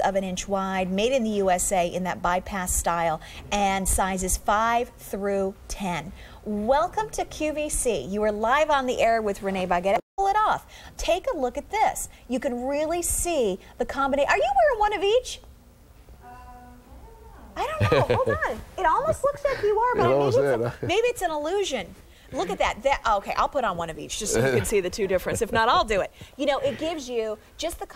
of an inch wide, made in the USA in that bypass style, and sizes 5 through 10. Welcome to QVC. You are live on the air with Renee Baguette. Pull it off. Take a look at this. You can really see the combination. Are you wearing one of each? Uh, I don't know. Hold on. It almost looks like you are, but maybe it's, a, maybe it's an illusion. Look at that. that. Okay, I'll put on one of each just so you can see the two difference. If not, I'll do it. You know, it gives you just the